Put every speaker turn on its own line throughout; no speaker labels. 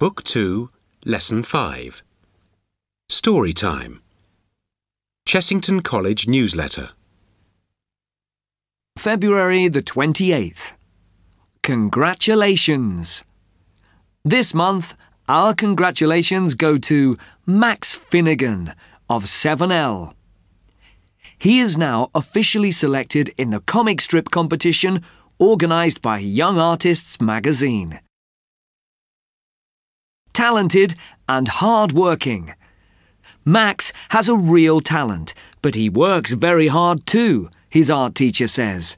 Book 2, Lesson 5. Story Time. Chessington College Newsletter.
February the 28th. Congratulations! This month, our congratulations go to Max Finnegan of 7L. He is now officially selected in the comic strip competition organised by Young Artists magazine. Talented and hard-working. Max has a real talent, but he works very hard too, his art teacher says.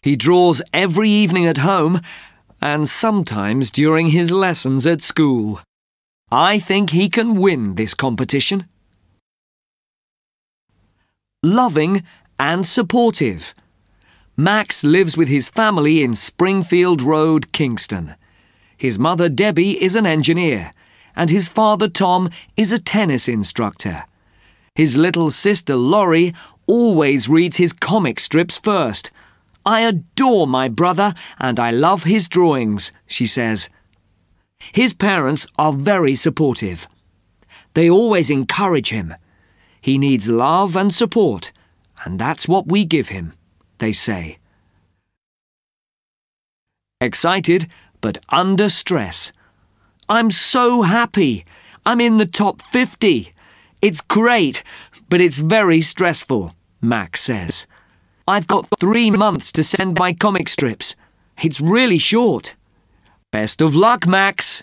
He draws every evening at home and sometimes during his lessons at school. I think he can win this competition. Loving and supportive. Max lives with his family in Springfield Road, Kingston. His mother Debbie is an engineer, and his father Tom is a tennis instructor. His little sister Laurie always reads his comic strips first. I adore my brother and I love his drawings, she says. His parents are very supportive. They always encourage him. He needs love and support, and that's what we give him, they say. Excited, but under stress. I'm so happy. I'm in the top 50. It's great, but it's very stressful, Max says. I've got three months to send my comic strips. It's really short. Best of luck, Max.